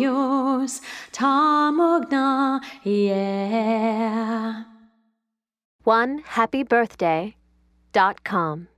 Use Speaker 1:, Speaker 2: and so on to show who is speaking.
Speaker 1: yours, Tamogna, yeah.
Speaker 2: One happy birthday dot com.